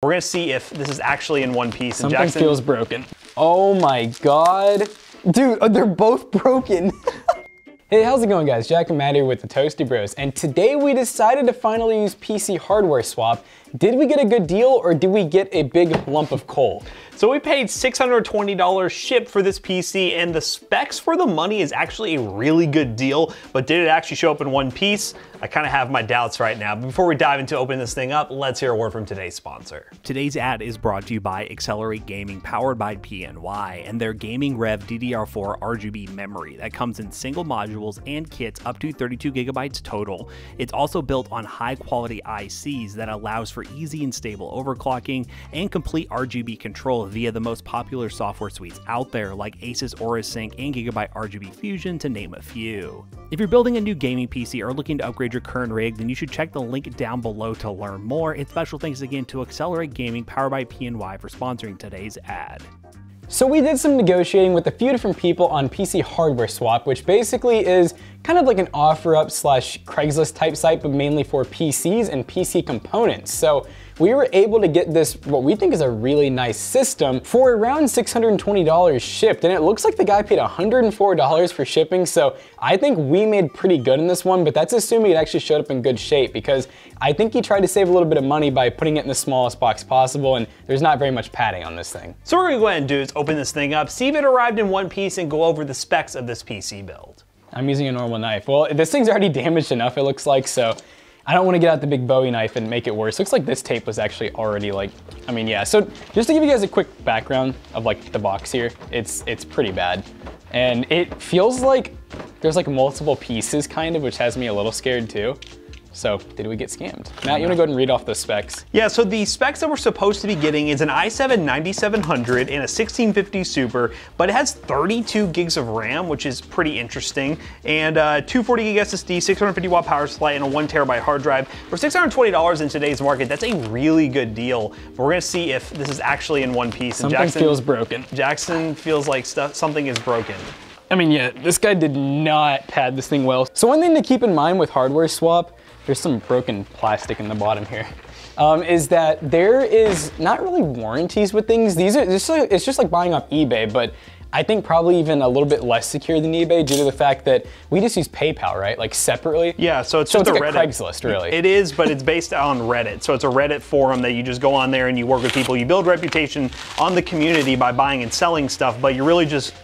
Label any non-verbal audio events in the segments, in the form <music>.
We're gonna see if this is actually in one piece. Something Jackson... feels broken. Oh my God. Dude, uh, they're both <laughs> broken. Hey, how's it going guys? Jack and Matt here with the Toasty Bros, and today we decided to finally use PC hardware swap. Did we get a good deal or did we get a big lump of coal? So we paid $620 shipped for this PC and the specs for the money is actually a really good deal, but did it actually show up in one piece? I kind of have my doubts right now. Before we dive into opening this thing up, let's hear a word from today's sponsor. Today's ad is brought to you by Accelerate Gaming powered by PNY and their Gaming Rev DDR4 RGB memory that comes in single modules and kits up to 32 gigabytes total. It's also built on high quality ICs that allows for easy and stable overclocking and complete RGB control via the most popular software suites out there like Asus Aura Sync and Gigabyte RGB Fusion to name a few. If you're building a new gaming PC or looking to upgrade upgrade your current rig, then you should check the link down below to learn more. And special thanks again to Accelerate Gaming powered by PNY for sponsoring today's ad. So we did some negotiating with a few different people on PC Hardware Swap, which basically is kind of like an OfferUp slash Craigslist type site, but mainly for PCs and PC components. So we were able to get this, what we think is a really nice system for around $620 shipped. And it looks like the guy paid $104 for shipping. So I think we made pretty good in this one, but that's assuming it actually showed up in good shape because I think he tried to save a little bit of money by putting it in the smallest box possible. And there's not very much padding on this thing. So what we're gonna go ahead and do is open this thing up, see if it arrived in one piece and go over the specs of this PC build. I'm using a normal knife. Well, this thing's already <laughs> damaged enough, it looks like, so I don't want to get out the big Bowie knife and make it worse. Looks like this tape was actually already like, I mean, yeah. So just to give you guys a quick background of like the box here, it's it's pretty bad. And it feels like there's like multiple pieces kind of, which has me a little scared too. So did we get scammed? Matt, you wanna go ahead and read off the specs? Yeah, so the specs that we're supposed to be getting is an i7 9700 and a 1650 Super, but it has 32 gigs of RAM, which is pretty interesting, and uh, 240 gig SSD, 650 watt power supply, and a one terabyte hard drive. For $620 in today's market, that's a really good deal. But we're gonna see if this is actually in one piece. Something Jackson, feels broken. Jackson feels like stuff, something is broken. I mean, yeah, this guy did not pad this thing well. So one thing to keep in mind with hardware swap there's some broken plastic in the bottom here. Um, is that there is not really warranties with things. These are, it's just, like, it's just like buying off eBay, but I think probably even a little bit less secure than eBay due to the fact that we just use PayPal, right? Like separately. Yeah, so it's so just it's a like Reddit. Craigslist, really. It is, but it's based on Reddit. So it's a Reddit forum that you just go on there and you work with people. You build reputation on the community by buying and selling stuff, but you're really just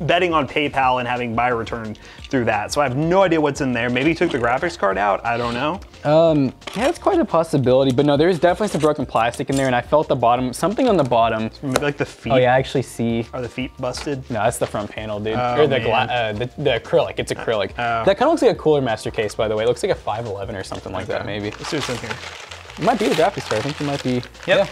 betting on PayPal and having buy return through that. So I have no idea what's in there. Maybe he took the graphics card out. I don't know. Um, yeah, that's quite a possibility. But no, there's definitely some broken plastic in there, and I felt the bottom, something on the bottom. Maybe like the feet. Oh yeah, I actually see. Are the feet busted? No, that's the front panel, dude. Oh, or the, uh, the, the acrylic. It's acrylic. Uh, that kind of looks like a Cooler Master case, by the way. It looks like a 511 or something like okay. that, maybe. Let's see what's in here. It might be the graphics card. I think it might be. Yep. Yeah.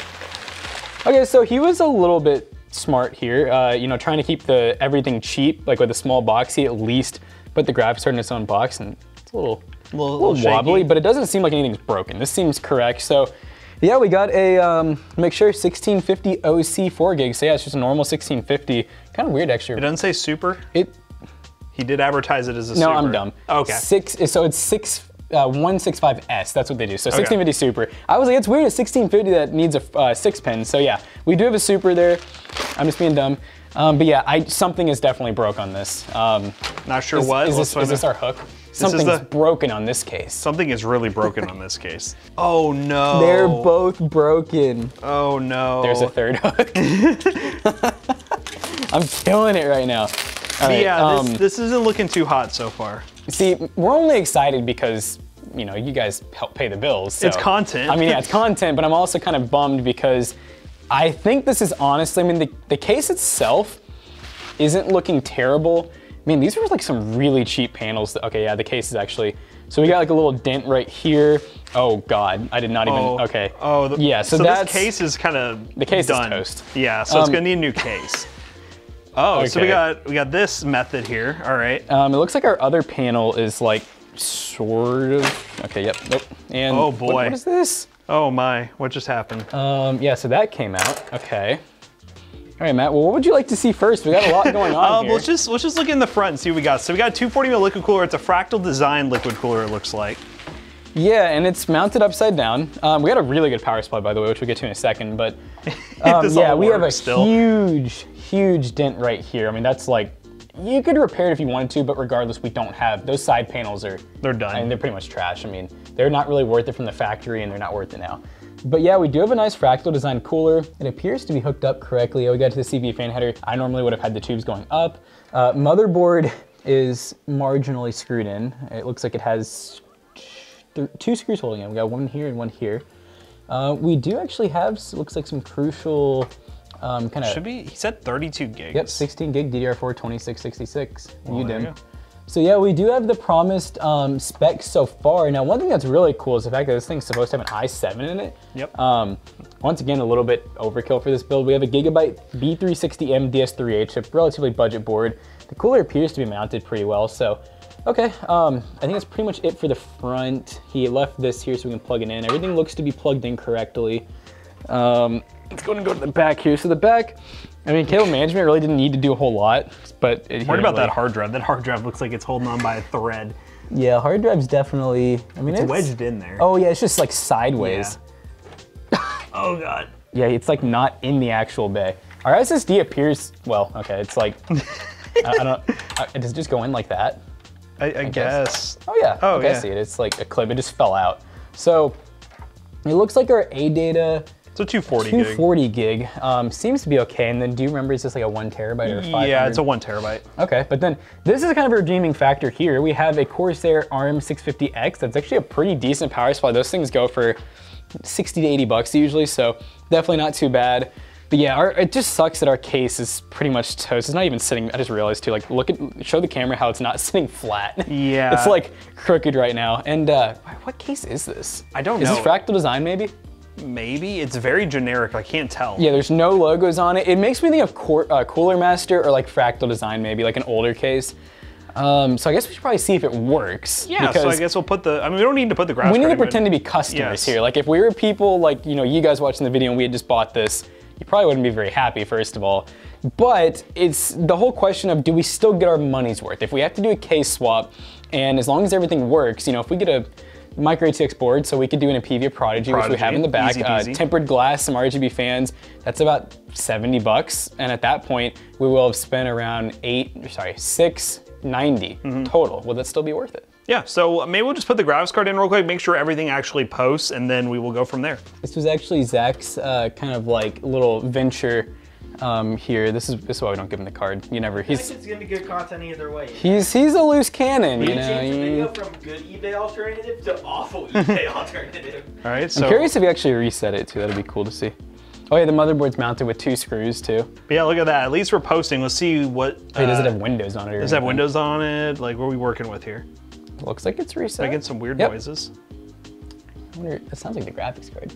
Okay, so he was a little bit smart here. Uh, you know, trying to keep the everything cheap, like with a small box, he at least put the graphics card in its own box, and it's a little, a little, little, little wobbly, but it doesn't seem like anything's broken. This seems correct. So, yeah, we got a um, make sure 1650 OC 4 gigs. So yeah, it's just a normal 1650. Kind of weird, actually. It doesn't say super. It. He did advertise it as a no, super. No, I'm dumb. Okay. Six. So it's six uh, 165S. That's what they do. So 1650 Super. I was like, it's weird a 1650 that needs a uh, six pin. So yeah, we do have a Super there. I'm just being dumb. Um, but yeah, I, something is definitely broke on this. Um, Not sure is, what. Is this, is this our hook? Something's the, broken on this case. Something is really broken on this case. <laughs> Oh no. They're both broken. Oh no. There's a third hook. <laughs> I'm killing it right now. Right, yeah, um, this, this isn't looking too hot so far. See, we're only excited because you know you guys help pay the bills. So. It's content. I mean, yeah, it's <laughs> content, but I'm also kind of bummed because I think this is honestly. I mean, the, the case itself isn't looking terrible. I mean, these are like some really cheap panels. That, okay, yeah, the case is actually. So we got like a little dent right here. Oh God, I did not even. Oh, okay. Oh, the, yeah. So, so that's this case is kind of the case done. is toast. Yeah, so um, it's gonna need a new case. <laughs> Oh, okay. so we got we got this method here. All right. Um, it looks like our other panel is like sort of. Okay. Yep. Nope. And oh boy, what, what is this? Oh my, what just happened? Um, yeah. So that came out. Okay. All right, Matt. Well, what would you like to see first? We got a lot going on <laughs> uh, here. Let's just let's just look in the front and see what we got. So we got a 240 ml liquid cooler. It's a fractal design liquid cooler. It looks like. Yeah, and it's mounted upside down. Um, we got a really good power supply, by the way, which we'll get to in a second. But <laughs> um, yeah, we have a still. huge, huge dent right here. I mean, that's like you could repair it if you wanted to, but regardless, we don't have those side panels are They're done. I mean, they're pretty much trash. I mean, they're not really worth it from the factory, and they're not worth it now. But yeah, we do have a nice fractal design cooler. It appears to be hooked up correctly. Oh, we got to the CV fan header. I normally would have had the tubes going up. Uh, motherboard is marginally screwed in. It looks like it has two screws holding it. We got one here and one here. Uh, we do actually have, looks like some crucial um, kind of Should be, he said 32 gigs. Yep, 16 gig DDR4 2666 there you UDIMM. So yeah, we do have the promised um, specs so far. Now, one thing that's really cool is the fact that this thing's supposed to have an i7 in it. Yep. Um, once again, a little bit overkill for this build. We have a Gigabyte B360M DS3H chip, relatively budget board. The cooler appears to be mounted pretty well, so okay. Um, I think that's pretty much it for the front. He left this here so we can plug it in. Everything looks to be plugged in correctly. Um, it's going to go to the back here. So the back, I mean, cable management really didn't need to do a whole lot, but it, Worried about that hard drive. That hard drive looks like it's holding on by a thread. Yeah, hard drive's definitely. I mean, It's wedged in there. Oh yeah, it's just like sideways. <laughs> Oh god. Yeah, it's like not in the actual bay. Our SSD appears well. Okay, it's like <laughs> I, I don't. Uh, does it just go in like that? I, I guess. guess. Oh yeah. Oh, okay, I see it. It's like a clip. It just fell out. So it looks like our ADATA It's a 240 gig. 240 gig um, seems to be okay. And then do you remember is this like a one terabyte or 500? Yeah, it's a one terabyte. Okay, but then this is kind of a redeeming factor here. We have a Corsair RM650X that's actually a pretty decent power supply. Those things go for 60 to 80 bucks usually, so definitely not too bad. But yeah, our, it just sucks that our case is pretty much toast. It's not even sitting, I just realized too, like look at, show the camera how it's not <laughs> sitting flat. Yeah. It's like crooked right now. And uh, what case is this? I don't Is know. Is this Fractal Design maybe? Maybe it's very generic. I can't tell. Yeah, there's no logos on it. It makes me think of Cor- uh, Cooler Master or like Fractal Design, maybe like an older case. Um, so I guess we should probably see if it works. Yeah, so I guess we'll put the. I mean, we don't need to put the graphics. we need to card in, pretend to be customers Yes. here. Like if we were people like you know you guys watching the video and we had just bought this, you probably wouldn't be very happy first of all. But it's the whole question of do we still get our money's worth? If we have to do a case swap, and as long as everything works, you know, if we get a micro ATX board, so we could do an Apevia Prodigy, which we have in the back, easy uh, tempered glass, some RGB fans. That's about 70 bucks, and at that point, we will have spent around eight, sorry, 690 Mm-hmm. total. Will that still be worth it? Yeah, so maybe we'll just put the graphics card in real quick, make sure everything actually posts, and then we will go from there. This was actually Zach's uh, kind of like little venture um, here. This is this is why we don't give him the card. You never. I think He's it's gonna be good content either way. he's he's a loose cannon. You You know. change the video from good eBay alternative to awful <laughs> eBay alternative. All right, so I'm curious if you actually reset it too. That'd be cool to see. Oh yeah, the motherboard's mounted with two screws too. but yeah, look at that. At least we're posting. Let's see what. Hey, does it uh, have windows on it? Or Does it have? Windows on it? Like, what are we working with here? Looks like it's reset. Making some weird Yep. noises. I wonder, that sounds like the graphics card.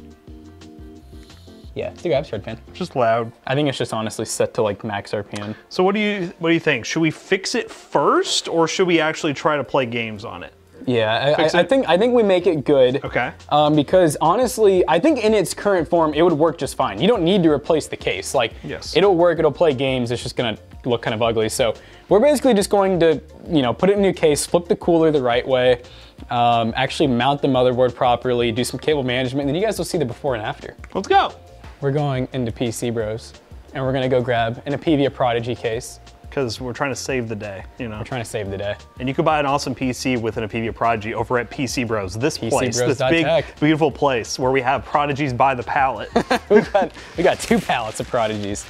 Yeah, it's the graphics card fan. Just loud. I think it's just honestly set to like max RPM. So what do you what do you think? Should we fix it first, or should we actually try to play games on it? Yeah, I, I, think I think we make it good. Okay. Um, because honestly, I think in its current form, it would work just fine. You don't need to replace the case. Like, Yes. it'll work. It'll play games. It's just gonna look kind of ugly. So we're basically just going to, you know, put it in a new case, flip the cooler the right way, um, actually mount the motherboard properly, do some cable management, and then you guys will see the before and after. Let's go. We're going into PC Bros, and we're gonna go grab an Apevia Prodigy case. Because we're trying to save the day, you know. We're Trying to save the day. And you can buy an awesome PC with an Apevia Prodigy over at PC Bros. This place, this big, PCBros.tech. beautiful place where we have prodigies by the pallet. <laughs> we got we got two pallets of prodigies.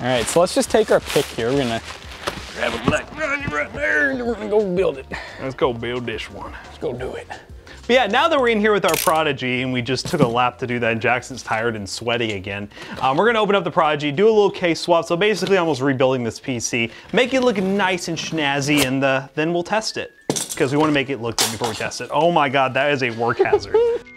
All right, so let's just take our pick here. We're gonna Grab a black Prodigy right there. and we're gonna go build it. Let's go build this one. Let's go do it. But yeah, now that we're in here with our Prodigy and we just took a lap to do that and Jackson's tired and sweaty again, um, we're gonna open up the Prodigy, do a little case swap, so basically almost rebuilding this PC, make it look nice and snazzy, and uh, then we'll test it. Because we wanna make it look good before we test it. Oh my God, that is a work hazard. <laughs>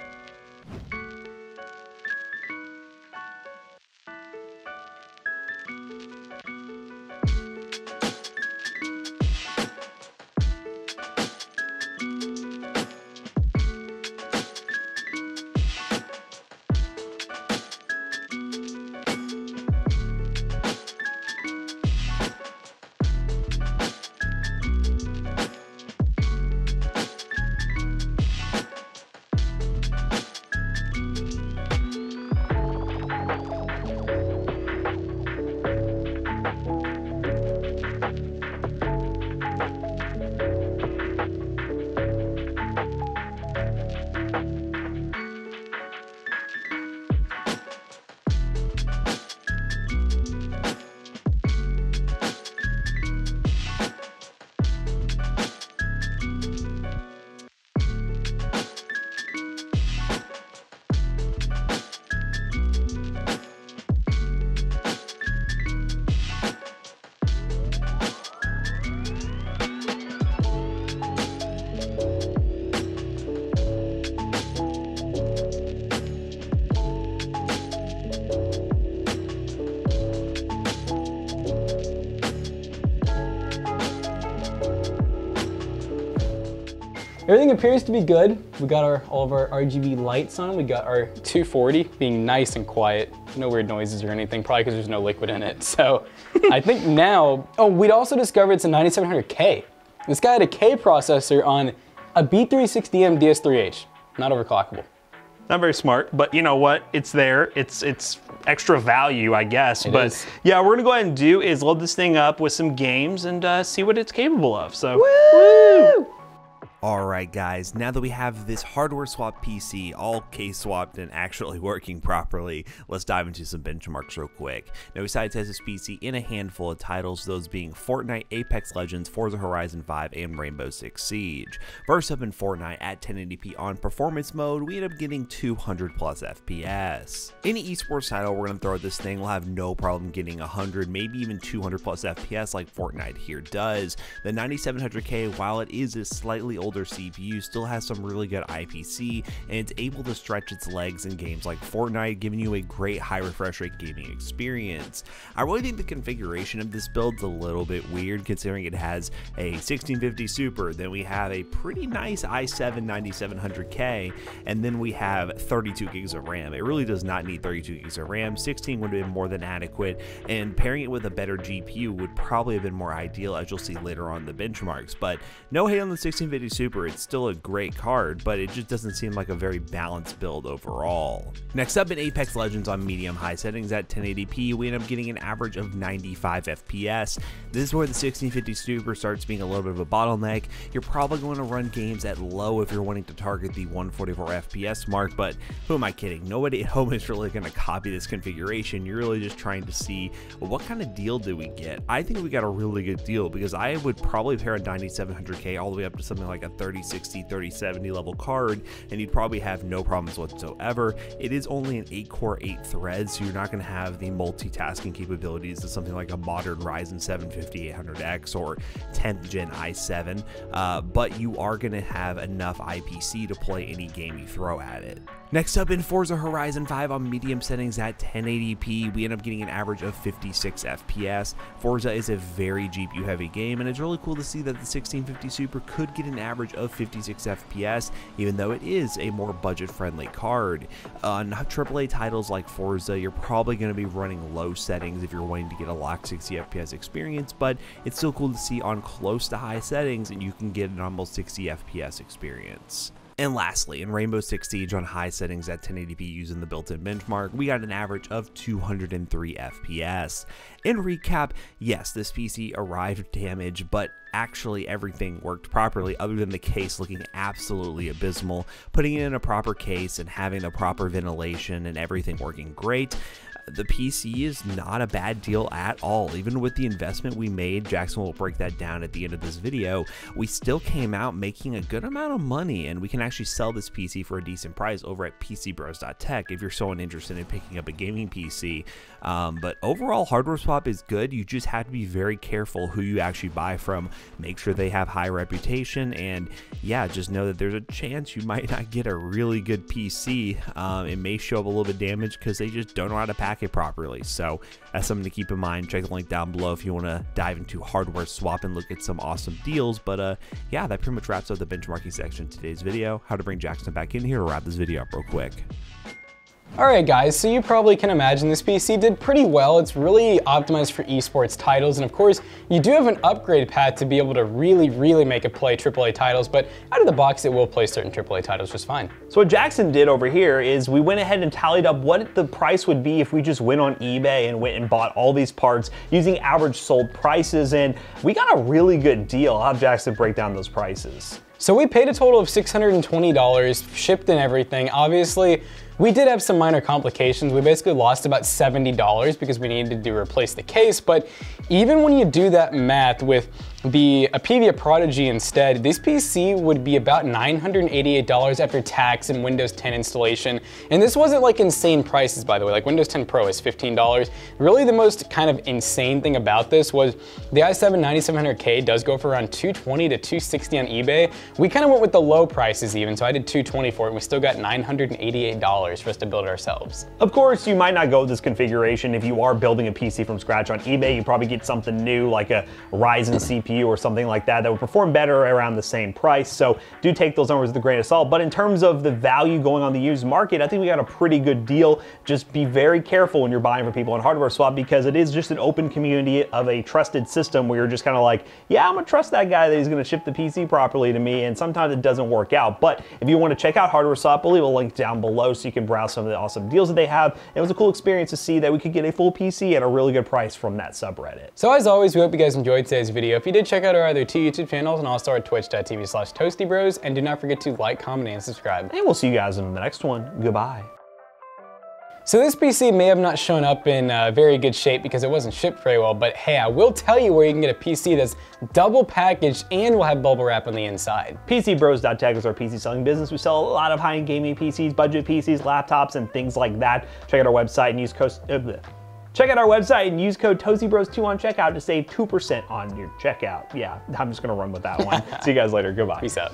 everything appears to be good. We got our all of our RGB lights on. We got our 240 being nice and quiet. No weird noises or anything, probably because there's no liquid in it. <laughs> So I think now, oh, we'd also discovered it's a 9700K. This guy had a K processor on a B360M DS3H, not overclockable. Not very smart, but you know what? It's there. It's it's extra value, I guess. It but is. yeah, we're gonna go ahead and do is load this thing up with some games and uh, see what it's capable of. So, Woo! Alright guys, now that we have this hardware swap PC all case swapped and actually <laughs> working properly, let's dive into some benchmarks real quick. Now to test this PC in a handful of titles, those being Fortnite, Apex Legends, Forza Horizon 5, and Rainbow Six Siege. First up in Fortnite at 1080p on performance mode, we end up getting 200 plus FPS. Any esports title we're going to throw at this thing will have no problem getting 100, maybe even 200 plus FPS like Fortnite here does. The 9700K, while it is a slightly older CPU, still has some really good IPC and it's able to stretch its legs in games like Fortnite, giving you a great high refresh rate gaming experience. I really think the configuration of this build's a little bit weird considering it has a 1650 Super, then we have a pretty nice i7 9700K, and then we have 32 gigs of RAM. It really does not need 32 gigs of RAM. 16 would have been more than adequate, and pairing it with a better GPU would probably have been more ideal, as you'll see later on the benchmarks. But no hate on the 1650 Super, it's still a great card, but it just doesn't seem like a very balanced build overall. Next up in Apex Legends on medium high settings at 1080p, we end up getting an average of 95 FPS. This is where the 1650 Super starts being a little bit of a bottleneck. You're probably going to run games at low if you're wanting to target the 144 FPS mark, but who am I kidding? Nobody at home is really going to copy this configuration. You're really just trying to see well, what kind of deal do we get. I think we got a really good deal because I would probably pair a 9700K all the way up to something like a 3060, 3070 level card, and you'd probably have no problems whatsoever. It is only an 8 core, 8 threads, so you're not going to have the multitasking capabilities of something like a modern Ryzen 7 5800X or 10th gen i7, uh, but you are going to have enough IPC to play any game you throw at it. Next up in Forza Horizon 5 on medium settings at 1080p, we end up getting an average of 56 FPS. Forza is a very GPU heavy game, and it's really cool to see that the 1650 Super could get an average of 56 FPS, even though it is a more budget friendly card. On AAA titles like Forza, you're probably going to be running low settings if you're wanting to get a locked 60 FPS experience, but it's still cool to see on close to high settings and you can get an almost 60 FPS experience. And lastly, in Rainbow Six Siege on high settings at 1080p using the built-in benchmark, we got an average of 203 FPS. In recap, yes, this PC arrived damaged, but actually everything worked properly other than the case looking absolutely abysmal. Putting it in a proper case and having the proper ventilation and everything working great, the PC is not a bad deal at all. Even with the investment we made, Jackson will break that down at the end of this video, we still came out making a good amount of money and we can actually sell this PC for a decent price over at PCBros.tech if you're someone interested in picking up a gaming PC. Um, but overall, hardware swap is good. You just have to be very careful who you actually buy from. Make sure they have high reputation and yeah, just know that there's a chance you might not get a really good PC. Um, it may show up a little bit damaged because they just don't know how to pack it properly. So that's something to keep in mind. Check the link down below if you want to dive into hardware swap and look at some awesome deals. But uh, yeah, that pretty much wraps up the benchmarking section of today's video. How to bring Jackson back in here to wrap this video up real quick. Alright guys, so you probably can imagine this PC did pretty well. It's really optimized for esports titles, and of course, you do have an upgrade path to be able to really, really make it play AAA titles, but out of the box, it will play certain AAA titles just fine. So what Jackson did over here is we went ahead and tallied up what the price would be if we just went on eBay and went and bought all these parts using average sold prices, and we got a really good deal. I'll have Jackson break down those prices. So we paid a total of $620, shipped and everything. Obviously, we did have some minor complications. We basically lost about $70 because we needed to replace the case, but even when you do that math with the Apevia Prodigy instead, this PC would be about $988 after tax and Windows 10 installation. And this wasn't like insane prices, by the way, like Windows 10 Pro is $15. Really the most kind of insane thing about this was the i7 9700K does go for around 220 to 260 on eBay. We kind of went with the low prices even, so I did 220 for it and we still got $988 for us to build it ourselves. Of course, you might not go with this configuration. If you are building a PC from scratch on eBay, you probably get something new like a Ryzen CPU or something like that that would perform better around the same price. So do take those numbers with a grain of salt. But in terms of the value going on the used market, I think we got a pretty good deal. Just be very careful when you're buying from people on Hardware Swap because it is just an open community of a trusted system where you're just kind of like, yeah, I'm gonna trust that guy that he's gonna ship the PC properly to me. And sometimes it doesn't work out. But if you want to check out Hardware Swap, we'll leave a link down below so you can browse some of the awesome deals that they have. It was a cool experience to see that we could get a full PC at a really good price from that subreddit. So as always, we hope you guys enjoyed today's video. If you did, check out our other two YouTube channels and also our twitch.tv slash toastybros. And do not forget to like, comment, and subscribe. And we'll see you guys in the next one. Goodbye. So this PC may have not shown up in uh, very good shape because it wasn't shipped very well, but hey, I will tell you where you can get a PC that's double packaged and will have bubble wrap on the inside. PCBros.tech is our PC selling business. We sell a lot of high-end gaming PCs, budget PCs, laptops, and things like that. Check out our website and use code. Check out our website and use code TOASTYBROS2 on checkout to save 2% on your checkout. Yeah, I'm just gonna run with that one. <laughs> See you guys later. Goodbye. Peace out.